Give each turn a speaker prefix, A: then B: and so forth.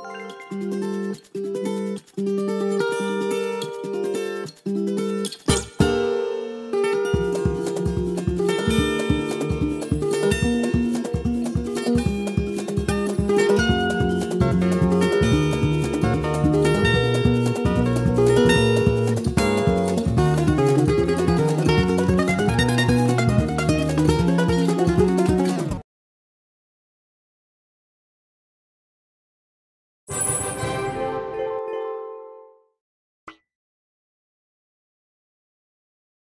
A: Música